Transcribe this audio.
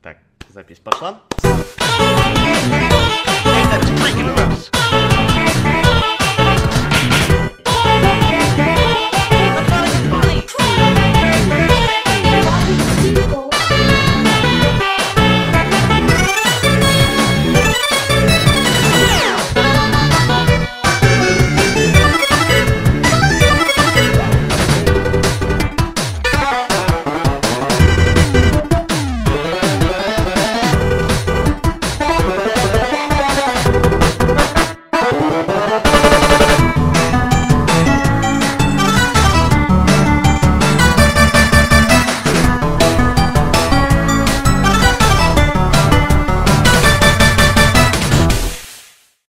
Так, запись пошла.